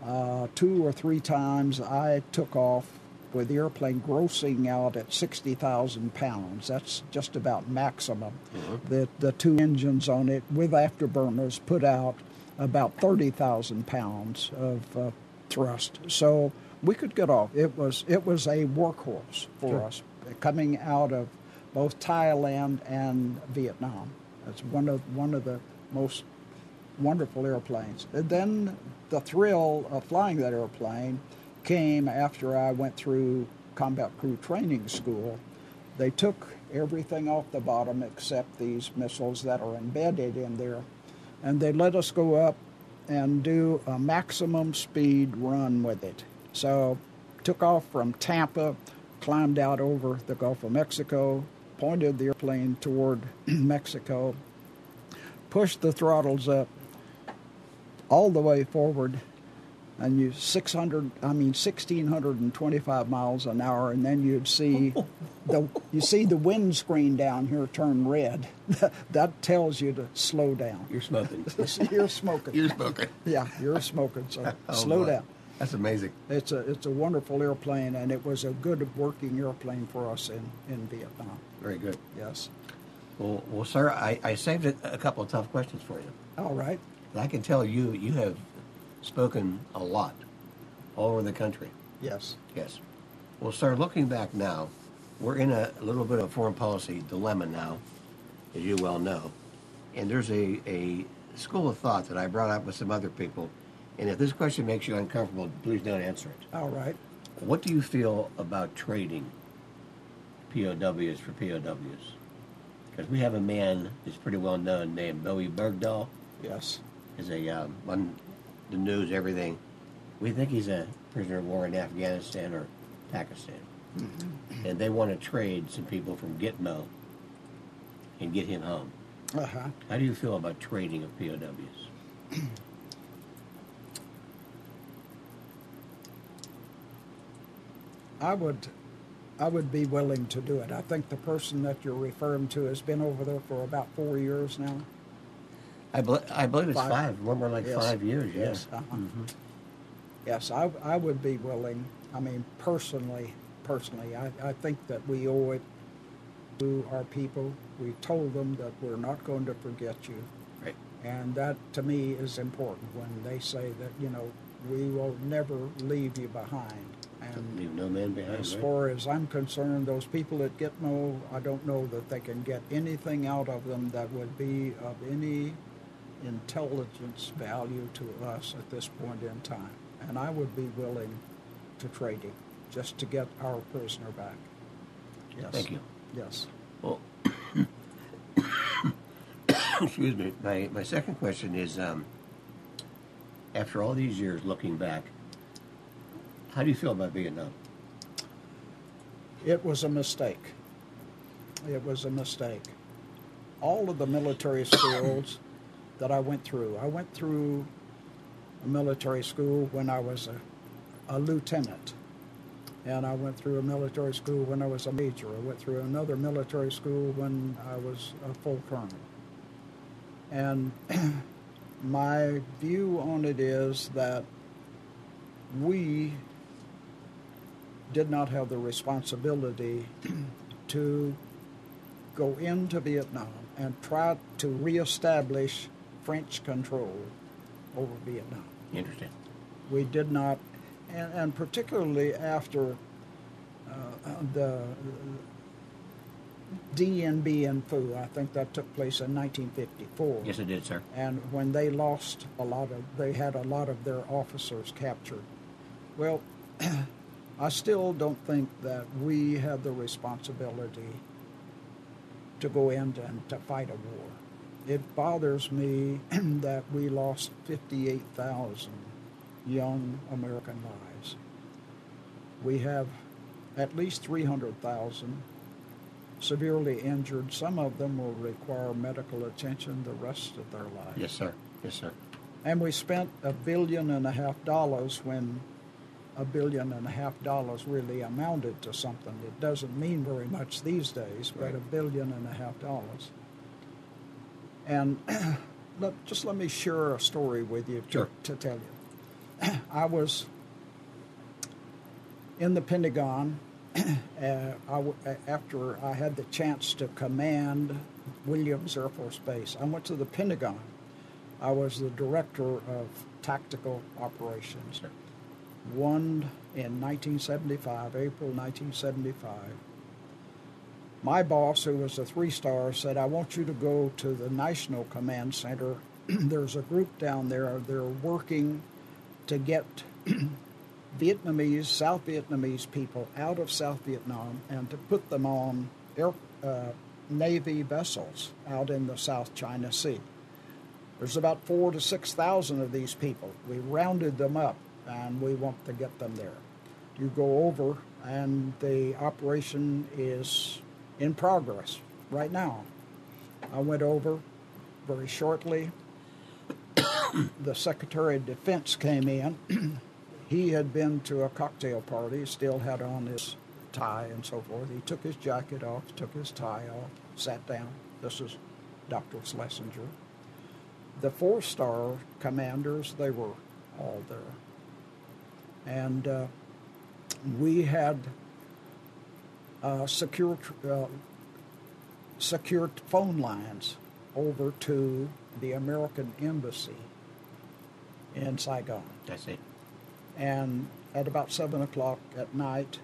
Uh, two or three times I took off with the airplane grossing out at 60,000 pounds. That's just about maximum. The, the two engines on it with afterburners put out about 30,000 pounds of uh, thrust. So we could get off. It was, it was a workhorse for Sure. us coming out of both Thailand and Vietnam. It's one of, one of the most wonderful airplanes. And then the thrill of flying that airplane came after I went through combat crew training school. They took everything off the bottom except these missiles that are embedded in there, and they let us go up and do a maximum speed run with it. So, took off from Tampa, climbed out over the Gulf of Mexico, pointed the airplane toward Mexico, pushed the throttles up all the way forward and you 600 i mean 1625 miles an hour and then you'd see the you see the windscreen down here turn red that tells you to slow down You're smoking. you're smoking You're smoking. yeah you're smoking so Oh, slow boy. down That's amazing. it's a it's a wonderful airplane and it was a good working airplane for us in in vietnam Very good. yes Well, well, sir, I, I saved a, couple of tough questions for you. all right I can tell you, you have spoken a lot all over the country. yes Yes. Well, sir, looking back now, we're in a, little bit of a foreign policy dilemma now, as you well know. And there's a, a school of thought that I brought up with some other people. And if this question makes you uncomfortable, please don't answer it. all right What do you feel about trading POWs for POWs? Because we have a man who's pretty well known named Bowe Bergdahl. yes Is a um, on the news, everything. We think he's a prisoner of war in Afghanistan or Pakistan, and they want to trade some people from Gitmo and get him home. uh-huh How do you feel about trading of POWs? I would, I would be willing to do it. I think the person that you're referring to has been over there for about four years now. I, bel I believe it's Five. five. One more like Yes. five years. Yeah. Yes. Uh-huh. Yes, I, I would be willing. I mean, personally, personally, I, I think that we owe it to our people. We told them that we're not going to forget you. Right. And that, to me, is important when they say that, you know, we will never leave you behind. And Leave no man behind. As right? far as I'm concerned, those people at Gitmo, I don't know that they can get anything out of them that would be of any intelligence value to us at this point in time. And I would be willing to trade him just to get our prisoner back. Yes. Thank you. Yes. Well, excuse me. My my second question is, um, after all these years looking back, how do you feel about Vietnam? It was a mistake. It was a mistake. All of the military schools that I went through, I went through a military school when I was a, a lieutenant. And I went through a military school when I was a major. I went through another military school when I was a full colonel. And my view on it is that we did not have the responsibility to go into Vietnam and try to reestablish French control over Vietnam. Interesting. We did not, and, and particularly after uh, the Dien Bien Phu, I think that took place in 1954. Yes, it did, sir. And when they lost a lot of, they had a lot of their officers captured. Well, I still don't think that we have the responsibility to go in and to fight a war. It bothers me that we lost 58,000 young American lives. We have at least 300,000 severely injured. Some of them will require medical attention the rest of their lives. Yes, sir. Yes, sir. And we spent a billion and a half dollars when a billion and a half dollars really amounted to something. It doesn't mean very much these days, but Right. a billion and a half dollars. And let, just let me share a story with you to, Sure. to tell you. I was in the Pentagon uh, I w- a- after I had the chance to command Williams Air Force Base. I went to the Pentagon. I was the director of tactical operations. Sure. One in 1975, April 1975. My boss, who was a three star, said, I want you to go to the National Command Center. There's a group down there, they're working to get Vietnamese, South Vietnamese people out of South Vietnam and to put them on air, uh, Navy vessels out in the South China Sea. There's about four to six thousand of these people. We rounded them up, and we want to get them there. You go over, and the operation is in progress right now. I went over very shortly. the Secretary of Defense came in he had been to a cocktail party, still had on his tie and so forth. He took his jacket off, took his tie off, sat down. This is Dr. Schlesinger. The four star commanders, they were all there. And uh, we had uh, secure, uh, secured phone lines over to the American Embassy in Saigon. I see. And at about 7 o'clock at night,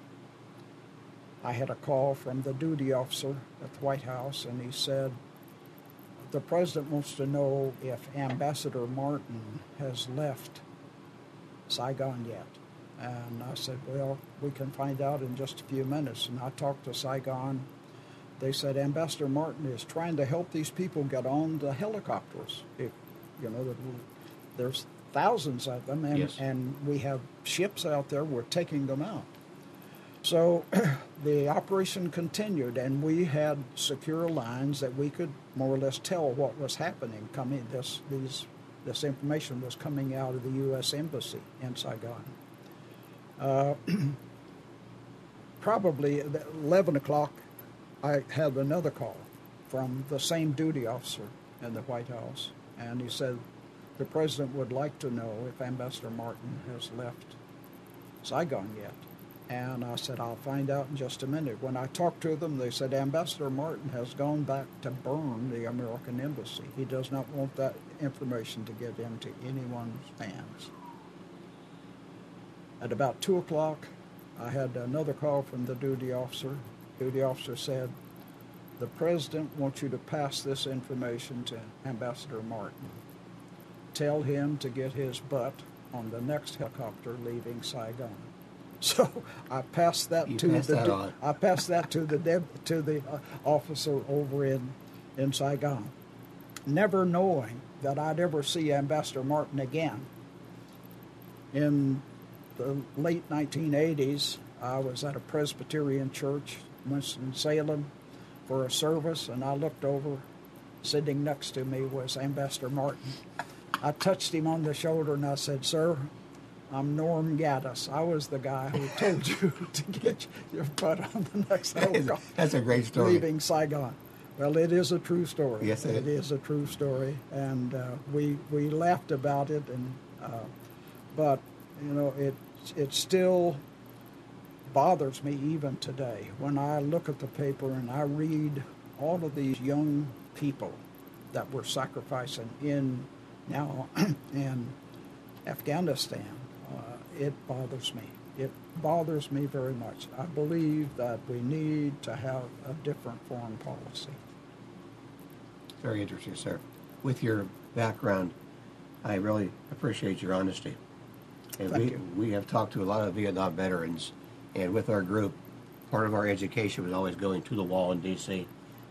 I had a call from the duty officer at the White House, and he said, The president wants to know if Ambassador Martin has left Saigon yet. And I said, Well, we can find out in just a few minutes. And I talked to Saigon. They said Ambassador Martin is trying to help these people get on the helicopters. If you know, there's thousands of them, and, Yes. and we have ships out there. We're taking them out. So the operation continued, and we had secure lines that we could more or less tell what was happening. Coming, this these this information was coming out of the U.S. embassy in Saigon. Uh, probably at 11 o'clock, I had another call from the same duty officer in the White House, and he said the president would like to know if Ambassador Martin has left Saigon yet. And I said, I'll find out in just a minute. When I talked to them, they said Ambassador Martin has gone back to burn the American embassy. He does not want that information to get into anyone's hands. At about 2 o'clock, I had another call from the duty officer. Duty officer said, The president wants you to pass this information to Ambassador Martin. Tell him to get his butt on the next helicopter leaving Saigon. So I passed that You to passed the that I passed that to the deb- to the uh, officer over in in Saigon, never knowing that I'd ever see Ambassador Martin again. In the late 1980s, I was at a Presbyterian church, Winston Salem, for a service, and I looked over. Sitting next to me was Ambassador Martin. I touched him on the shoulder and I said, "Sir, I'm Norm Gaddis. I was the guy who told you to get your butt on the next helicopter." That's a great story. leaving Saigon. Well, it is a true story. Yes, it it is a true story, and uh, we we laughed about it, and uh, but you know it it still bothers me even today when I look at the paper and I read all of these young people that were sacrificing in now in Afghanistan. Uh, it bothers me. It bothers me very much. I believe that we need to have a different foreign policy. Very interesting, sir. With your background, I really appreciate your honesty. And Thank we, you. we have talked to a lot of Vietnam veterans, and with our group, part of our education was always going to the wall in D.C.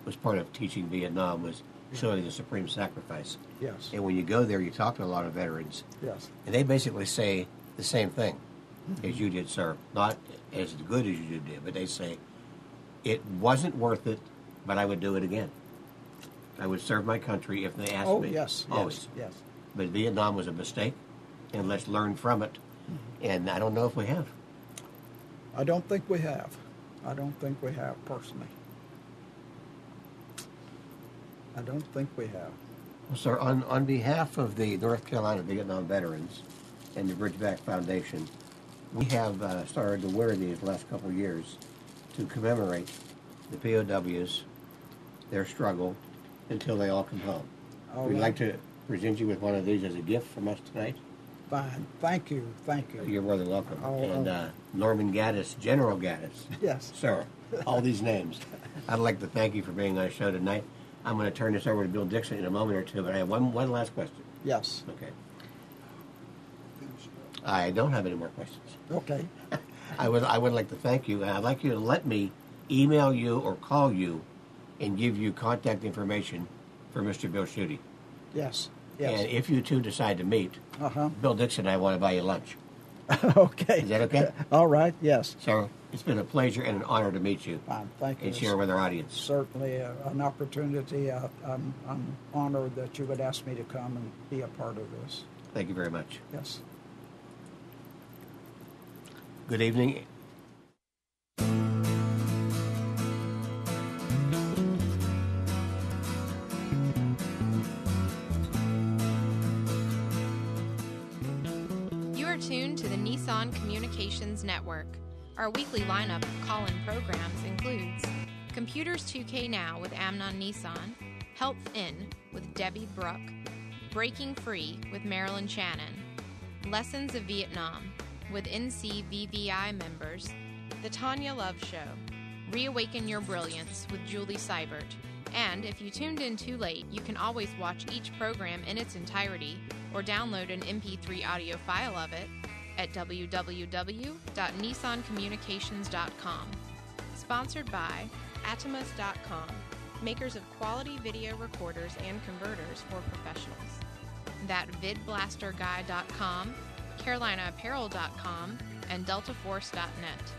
Was part of teaching Vietnam was showing the supreme sacrifice. Yes. And when you go there, you talk to a lot of veterans, Yes. and they basically say the same thing mm-hmm. as you did, sir. Not as good as you did, but they say it wasn't worth it, but I would do it again. I would serve my country if they asked Oh me. yes. always. Yes. Yes. But Vietnam was a mistake, and let's learn from it. And I don't know if we have. I don't think we have. I don't think we have personally. I don't think we have. Well, sir, on, on behalf of the North Carolina Vietnam Veterans and the Bridgeback Foundation, we have uh, started to wear these last couple of years to commemorate the POWs, their struggle, until they all come home. All We'd right. like to present you with one of these as a gift from us tonight. Fine. Thank you. Thank you. You're more than welcome. Oh, and oh. uh, Norman Gaddis, General Gaddis. Yes. Sir, all these names. I'd like to thank you for being on the show tonight. I'm going to turn this over to Bill Dixon in a moment or two, but I have one, one last question. Yes. Okay. I don't have any more questions. Okay. I would, I would like to thank you, and I'd like you to let me email you or call you and give you contact information for Mr. Bill Schutte. Yes. And if you two decide to meet, Uh huh. Bill Dixon and I want to buy you lunch. okay. Is that okay? All right. Yes. So it's been a pleasure and an honor to meet you Fine. Thank you. and share with our audience. Certainly uh, an opportunity. Uh, I'm, I'm honored that you would ask me to come and be a part of this. Thank you very much. Yes. Good evening. Network. Our weekly lineup of call in programs includes Computers 2K Now with Amnon Nissan, Health In with Debbie Bruck, Breaking Free with Marilyn Shannon, Lessons of Vietnam with NCVVI members, The Tanya Love Show, Reawaken Your Brilliance with Julie Seibert, and if you tuned in too late, you can always watch each program in its entirety or download an MP3 audio file of it at www.nissancommunications.com. Sponsored by Atomos.com, makers of quality video recorders and converters for professionals. That vidblasterguy.com, carolinaapparel.com, and deltaforce.net.